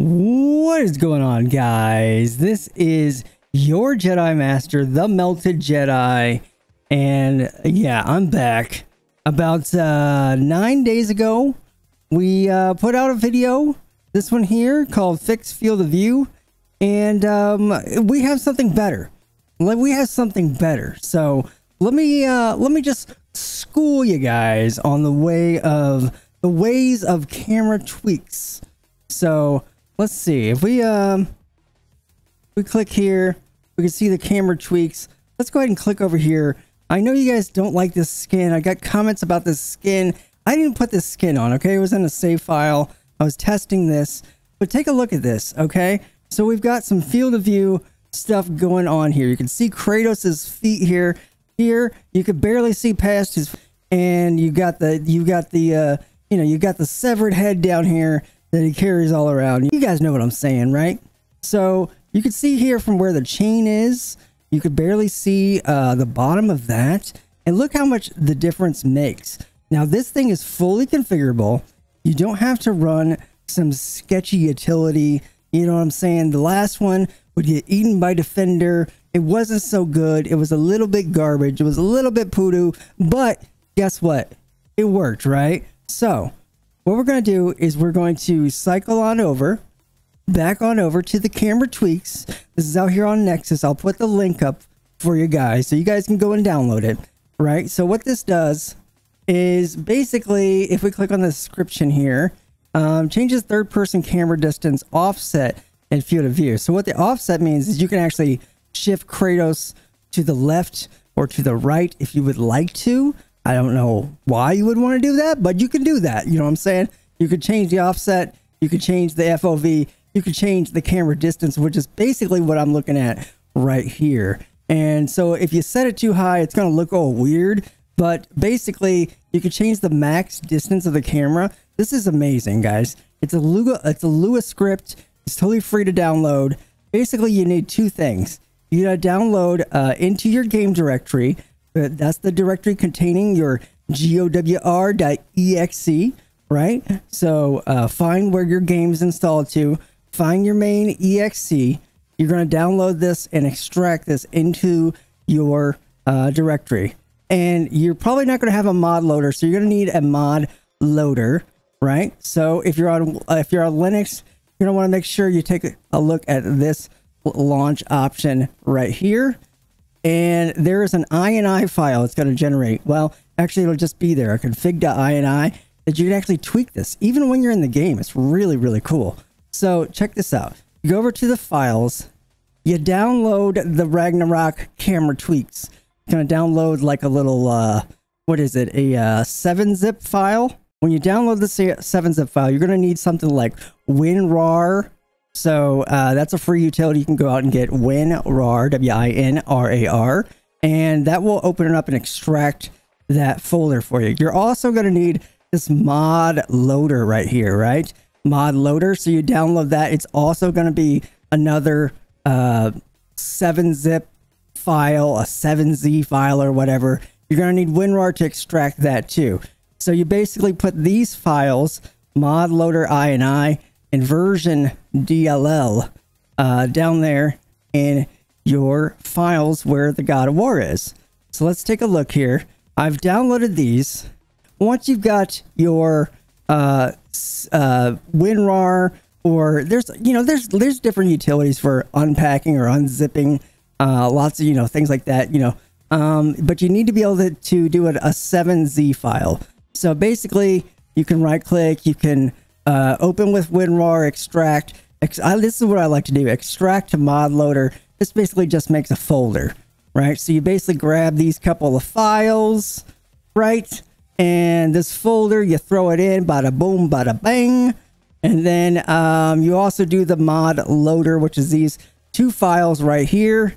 What is going on, guys? This is your Jedi Master, the Melted Jedi. And yeah, I'm back. About uh, nine days ago, we uh, put out a video, this one here, called Fix Field of View. And um, we have something better. We have something better. So let me uh, let me just school you guys on the way of the ways of camera tweaks. So let's see. If we um we click here we can see the camera tweaks. Let's go ahead and click over here. I know you guys don't like this skin. I got comments about this skin. I didn't put this skin on okay? It was in a save file. I was testing this. But take a look at this okay? So we've got some field of view stuff going on here. You can see kratos's feet here. Here you could barely see past his and you got the you got the uh you know you got the severed head down here that he carries all around. You guys know what I'm saying, right? So you can see here from where the chain is, you could barely see uh, the bottom of that. And look how much the difference makes. Now this thing is fully configurable. You don't have to run some sketchy utility. You know what I'm saying? The last one would get eaten by Defender. It wasn't so good. It was a little bit garbage. It was a little bit poodoo. But guess what? It worked, right? So what we're going to do is we're going to cycle on over, back on over to the camera tweaks. This is out here on Nexus. I'll put the link up for you guys so you guys can go and download it, right? So what this does is basically, if we click on the description here, um, changes third person camera distance offset and field of view. So what the offset means is you can actually shift Kratos to the left or to the right if you would like to. I don't know why you would want to do that, but you can do that. You know what I'm saying? You could change the offset, you could change the FOV, you could change the camera distance, which is basically what I'm looking at right here. And so if you set it too high, it's going to look all weird. But basically, you can change the max distance of the camera. This is amazing, guys. It's a Lua, it's a Lua script. It's totally free to download. Basically, you need two things. You gotta download uh, into your game directory that's the directory containing your gowr.exe, right? So uh, find where your game's installed to, find your main exe. You're going to download this and extract this into your uh, directory. And you're probably not going to have a mod loader, so you're going to need a mod loader, right? So if you're on uh, if you're on Linux, you're going to want to make sure you take a look at this launch option right here and there is an INI file it's going to generate. Well, actually, it'll just be there, a config.ini, that you can actually tweak this, even when you're in the game. It's really, really cool. So check this out. You go over to the files, you download the Ragnarok camera tweaks. It's going to download like a little, uh, what is it, a uh, 7-zip file. When you download the 7-zip file, you're going to need something like WinRAR so uh, that's a free utility. You can go out and get WinRAR, W-I-N-R-A-R, and that will open it up and extract that folder for you. You're also going to need this mod loader right here, right? Mod loader. So you download that. It's also going to be another uh, 7-zip file, a 7Z file or whatever. You're going to need WinRAR to extract that too. So you basically put these files, mod loader INI, inversion DLL uh, down there in your files where the God of War is. So let's take a look here. I've downloaded these. Once you've got your uh, uh, WinRAR or there's you know there's there's different utilities for unpacking or unzipping, uh, lots of you know things like that. You know, um, but you need to be able to, to do it a 7Z file. So basically, you can right click, you can uh, open with WinRAR, extract. Ex I, this is what I like to do. Extract to mod loader. This basically just makes a folder, right? So you basically grab these couple of files, right? And this folder, you throw it in, bada boom, bada bang. And then um, you also do the mod loader, which is these two files right here.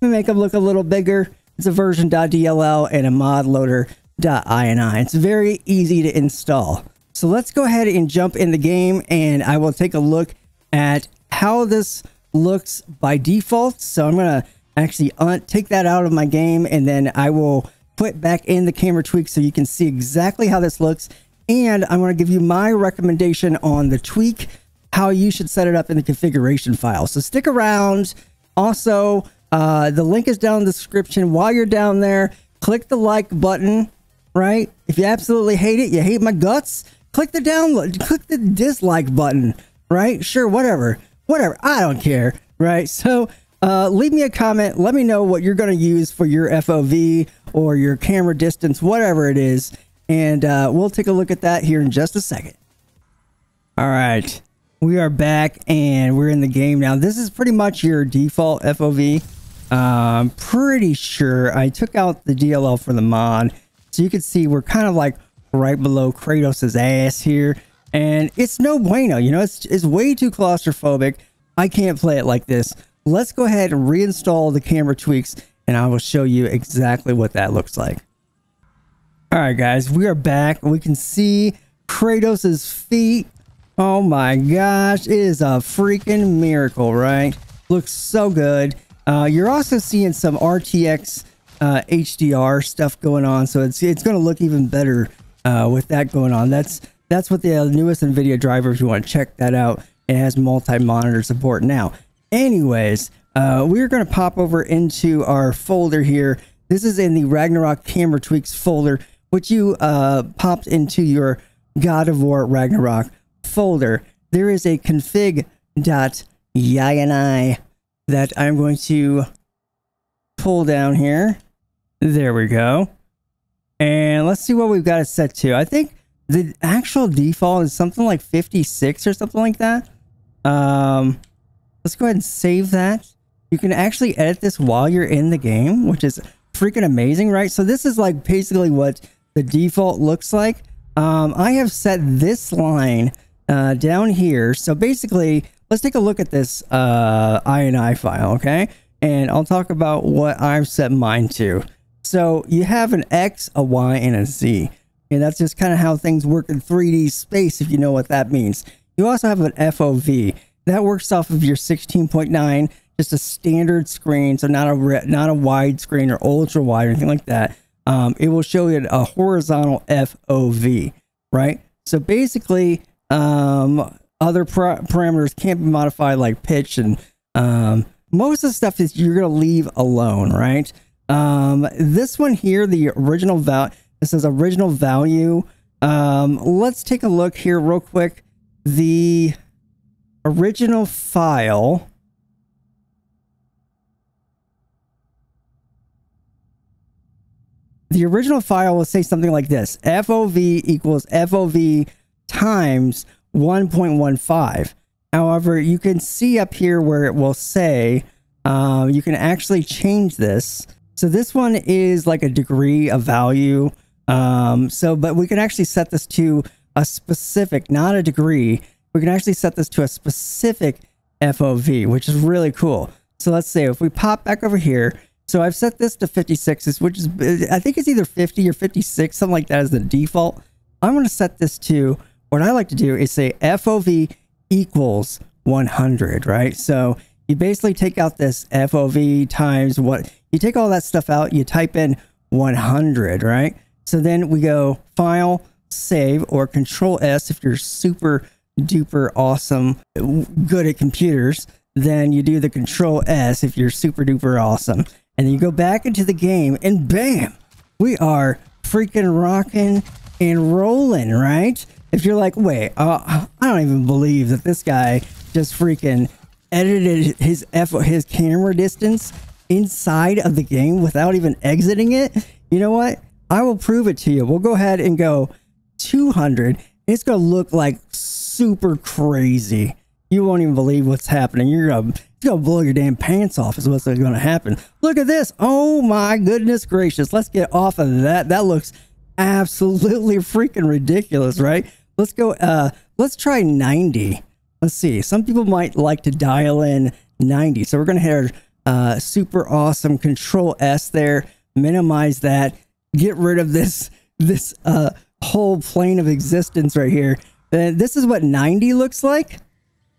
We make them look a little bigger. It's a version.dll and a mod loader.ini. It's very easy to install. So let's go ahead and jump in the game and I will take a look at how this looks by default. So I'm going to actually take that out of my game and then I will put back in the camera tweak so you can see exactly how this looks. And I'm going to give you my recommendation on the tweak, how you should set it up in the configuration file. So stick around. Also, uh, the link is down in the description. While you're down there, click the like button, right? If you absolutely hate it, you hate my guts, click the download, click the dislike button, right? Sure, whatever, whatever. I don't care, right? So uh, leave me a comment. Let me know what you're going to use for your FOV or your camera distance, whatever it is. And uh, we'll take a look at that here in just a second. All right. We are back and we're in the game now. This is pretty much your default FOV. I'm pretty sure I took out the DLL for the mod. So you can see we're kind of like right below Kratos' ass here. And it's no bueno, you know, it's, it's way too claustrophobic. I can't play it like this. Let's go ahead and reinstall the camera tweaks and I will show you exactly what that looks like. All right, guys, we are back. We can see Kratos' feet. Oh my gosh, it is a freaking miracle, right? Looks so good. Uh, you're also seeing some RTX uh, HDR stuff going on, so it's it's going to look even better uh, with that going on. That's that's what the newest NVIDIA driver. If you want to check that out, it has multi-monitor support now. Anyways, uh, we're going to pop over into our folder here. This is in the Ragnarok camera tweaks folder, which you uh, popped into your God of War Ragnarok folder. There is a config.ini that I'm going to pull down here. There we go. And let's see what we've got it set to. I think the actual default is something like 56 or something like that. Um, let's go ahead and save that. You can actually edit this while you're in the game, which is freaking amazing, right? So this is like basically what the default looks like. Um, I have set this line uh, down here. So basically, let's take a look at this uh, INI file, okay? And I'll talk about what I've set mine to. So you have an X, a Y, and a Z. And that's just kind of how things work in 3D space, if you know what that means. You also have an FOV. That works off of your 16.9, just a standard screen, so not a not a wide screen or ultra wide or anything like that. Um, it will show you a horizontal FOV, right? So basically, um, other parameters can't be modified like pitch and um, most of the stuff is you're going to leave alone, right? Um, this one here, the original value, this is original value. Um, let's take a look here real quick. The original file. The original file will say something like this. FOV equals FOV times 1.15. However, you can see up here where it will say, um, you can actually change this. So this one is like a degree of value. Um, so, but we can actually set this to a specific, not a degree. We can actually set this to a specific FOV, which is really cool. So let's say if we pop back over here, so I've set this to 56, which is, I think it's either 50 or 56, something like that as the default. I'm going to set this to what I like to do is say FOV equals 100, right? So you basically take out this FOV times what you take all that stuff out, you type in 100, right? So then we go file, save, or control S if you're super duper awesome, good at computers. Then you do the control S if you're super duper awesome. And then you go back into the game and bam, we are freaking rocking and rolling, right? if you're like, wait, uh, I don't even believe that this guy just freaking edited his F his camera distance inside of the game without even exiting it. You know what? I will prove it to you. We'll go ahead and go 200. It's gonna look like super crazy. You won't even believe what's happening. You're gonna, gonna blow your damn pants off. Is what's gonna happen. Look at this. Oh my goodness gracious. Let's get off of that. That looks absolutely freaking ridiculous, right? Let's go, uh, let's try 90. Let's see. Some people might like to dial in 90. So we're going to hit uh, super awesome control S there, minimize that, get rid of this, this, uh, whole plane of existence right here. And this is what 90 looks like,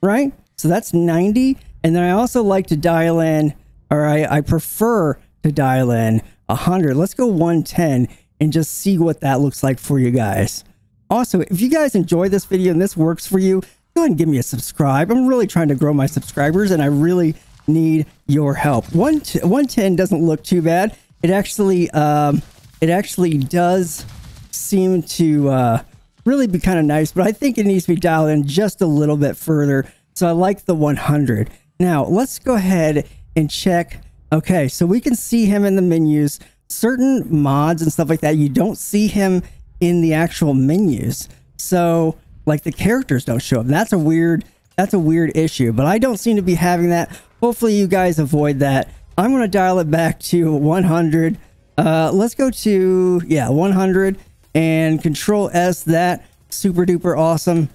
right? So that's 90. And then I also like to dial in, or I, I prefer to dial in 100. Let's go 110 and just see what that looks like for you guys. Also, if you guys enjoy this video and this works for you, go ahead and give me a subscribe. I'm really trying to grow my subscribers and I really need your help. One 110 doesn't look too bad. It actually, um, it actually does seem to uh, really be kind of nice, but I think it needs to be dialed in just a little bit further. So I like the 100. Now let's go ahead and check. Okay, so we can see him in the menus. Certain mods and stuff like that, you don't see him in the actual menus. So like the characters don't show up. That's a weird that's a weird issue, but I don't seem to be having that. Hopefully you guys avoid that. I'm going to dial it back to 100. Uh, let's go to, yeah, 100 and control S that. Super duper awesome.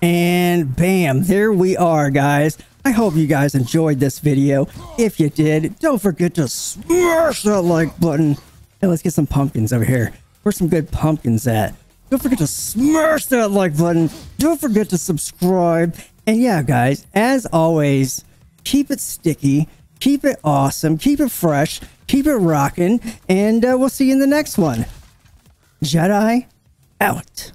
And bam, there we are, guys. I hope you guys enjoyed this video. If you did, don't forget to smash that like button. And let's get some pumpkins over here. Where's some good pumpkins at? Don't forget to smash that like button. Don't forget to subscribe. And yeah, guys, as always, keep it sticky, keep it awesome, keep it fresh, keep it rocking, and uh, we'll see you in the next one. Jedi out.